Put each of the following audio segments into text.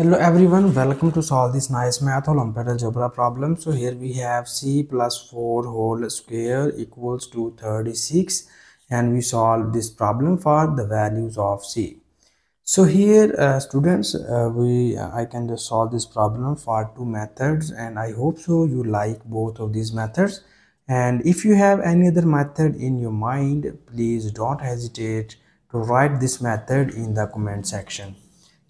Hello everyone, welcome to solve this nice math algebra problem. So here we have c plus 4 whole square equals to 36 and we solve this problem for the values of c. So here uh, students, uh, we I can just solve this problem for two methods and I hope so you like both of these methods. And if you have any other method in your mind, please don't hesitate to write this method in the comment section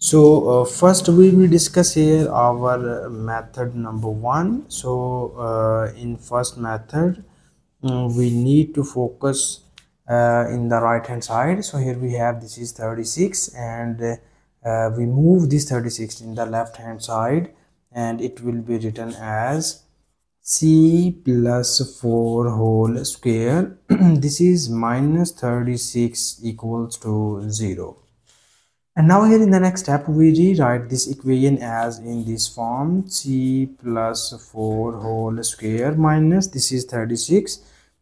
so uh, first we will discuss here our method number one. So uh, in first method um, we need to focus uh, in the right hand side. So here we have this is 36 and uh, we move this 36 in the left hand side and it will be written as c plus 4 whole square. This is minus 36 equals to 0 and now here in the next step, we rewrite this equation as in this form c plus 4 whole square minus this is 36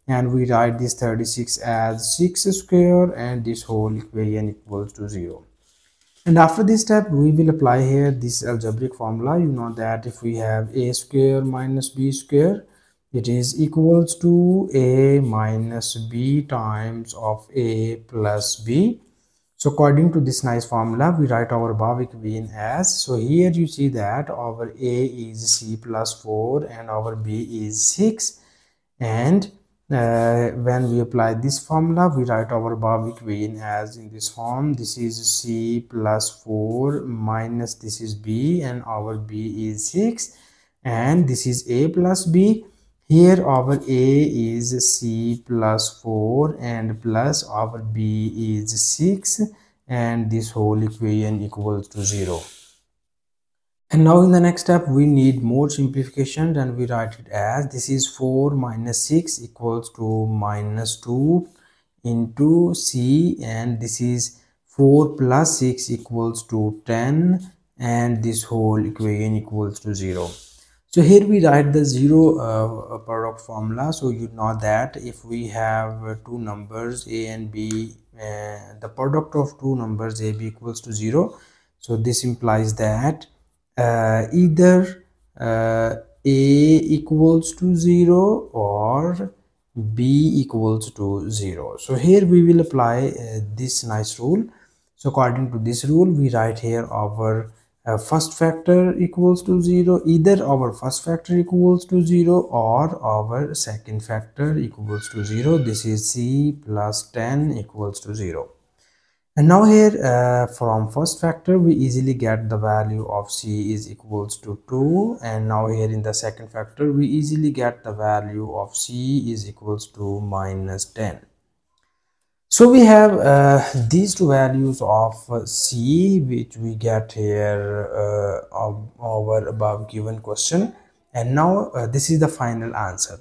and we write this 36 as 6 square and this whole equation equals to 0. And after this step, we will apply here this algebraic formula. You know that if we have a square minus b square, it is equals to a minus b times of a plus b so according to this nice formula, we write our above equation as, so here you see that our A is C plus 4 and our B is 6 and uh, when we apply this formula, we write our above equation as in this form, this is C plus 4 minus this is B and our B is 6 and this is A plus B here our a is c plus 4 and plus our b is 6 and this whole equation equals to 0 and now in the next step we need more simplification and we write it as. This is 4 minus 6 equals to minus 2 into c and this is 4 plus 6 equals to 10 and this whole equation equals to 0 so here we write the zero uh, product formula. So you know that if we have uh, two numbers a and b uh, the product of two numbers a b equals to zero. So this implies that uh, either uh, a equals to zero or b equals to zero. So here we will apply uh, this nice rule. So according to this rule we write here our uh, first factor equals to 0 either our first factor equals to 0 or our second factor equals to 0 this is c plus 10 equals to 0 and now here uh, from first factor we easily get the value of c is equals to 2 and now here in the second factor we easily get the value of c is equals to minus 10 so we have uh, these two values of c which we get here uh, our above given question. And now uh, this is the final answer.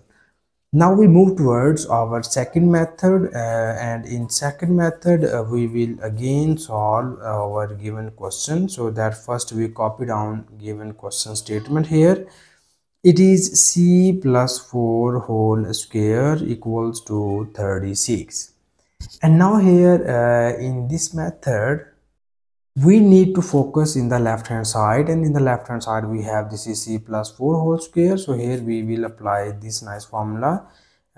Now we move towards our second method uh, and in second method uh, we will again solve our given question. So that first we copy down given question statement here. It is c plus 4 whole square equals to 36 and now here uh, in this method we need to focus in the left hand side. And in the left hand side we have this is c plus 4 whole square. So here we will apply this nice formula.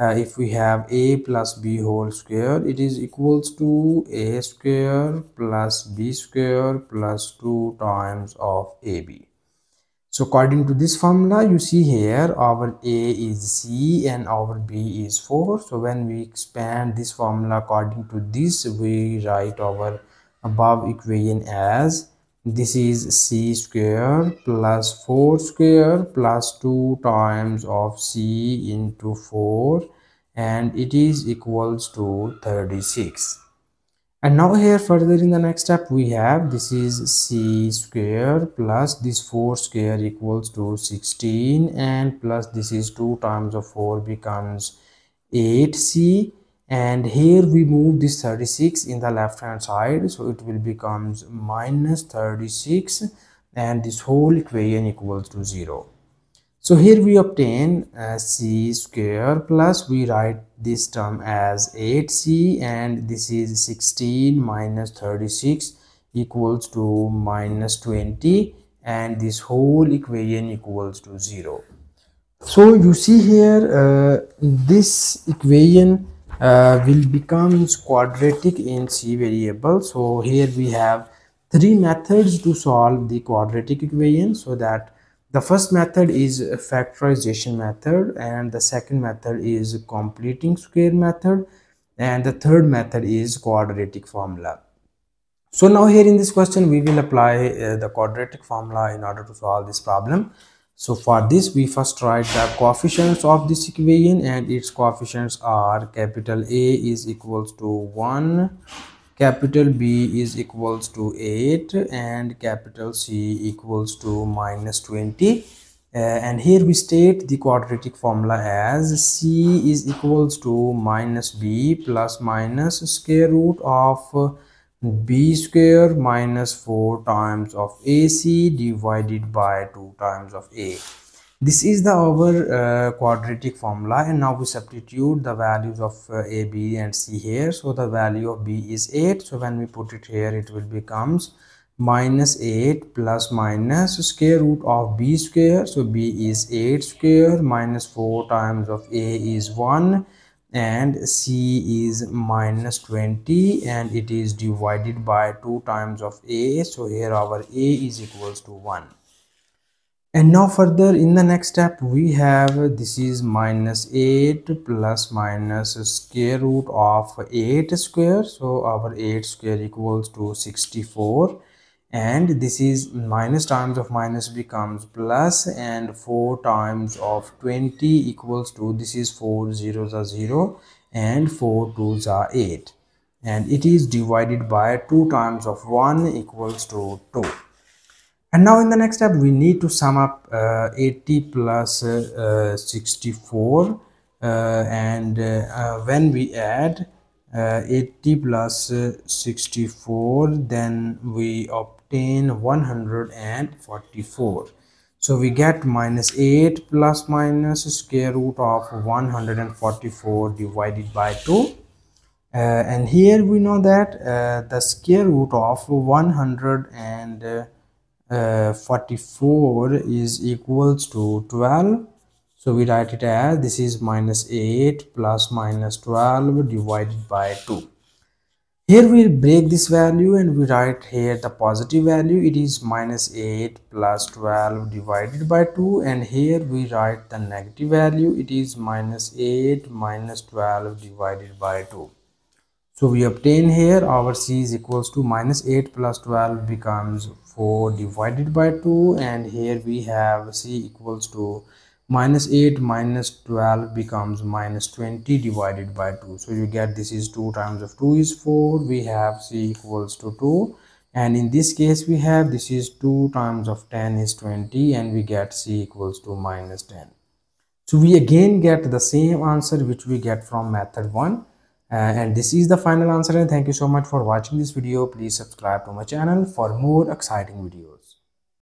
Uh, if we have a plus b whole square it is equals to a square plus b square plus 2 times of ab so according to this formula you see here our a is c and our b is 4 so when we expand this formula according to this we write our above equation as this is c square plus 4 square plus 2 times of c into 4 and it is equals to 36 and now here further in the next step we have this is c square plus this 4 square equals to 16 and plus this is 2 times of 4 becomes 8c and here we move this 36 in the left hand side so it will becomes minus 36 and this whole equation equals to 0 so here we obtain uh, c square plus we write this term as 8c and this is 16 minus 36 equals to minus 20 and this whole equation equals to 0 so you see here uh, this equation uh, will become quadratic in c variable. So here we have three methods to solve the quadratic equation so that the first method is factorization method and the second method is completing square method and the third method is quadratic formula. So now here in this question we will apply uh, the quadratic formula in order to solve this problem. So for this we first write the coefficients of this equation and its coefficients are capital a is equals to 1 capital b is equals to 8 and capital c equals to minus 20 uh, and here we state the quadratic formula as c is equals to minus b plus minus square root of b square minus 4 times of ac divided by 2 times of a this is the our uh, quadratic formula and now we substitute the values of uh, a b and c here. So the value of b is 8 so when we put it here it will becomes minus 8 plus minus square root of b square. So b is 8 square minus 4 times of a is 1 and c is minus 20 and it is divided by 2 times of a. So here our a is equals to 1 and now further in the next step we have this is minus 8 plus minus square root of 8 square. So our 8 square equals to 64 and this is minus times of minus becomes plus. And 4 times of 20 equals to this is 4 zeros are 0 and 4 twos are 8 and it is divided by 2 times of 1 equals to 2 and now in the next step we need to sum up uh, 80 plus, uh, 64 uh, and uh, uh, when we add uh, 80 plus 64 then we obtain 144 so we get minus 8 plus minus square root of 144 divided by 2 uh, and here we know that uh, the square root of Uh, 144 is equals to 12 so we write it as this is minus 8 plus minus 12 divided by 2 here we break this value and we write here the positive value. It is minus 8 plus 12 divided by 2 and here we write the negative value. It is minus 8 minus 12 divided by 2 so we obtain here our c is equals to minus 8 plus 12 becomes 4 divided by 2 and here we have c equals to minus 8 minus 12 becomes minus 20 divided by 2 so you get this is 2 times of 2 is 4 we have c equals to 2 and in this case we have this is 2 times of 10 is 20 and we get c equals to minus 10 so we again get the same answer which we get from method 1 uh, Uh, and this is the final answer and thank you so much for watching this video. Please subscribe to my channel for more exciting videos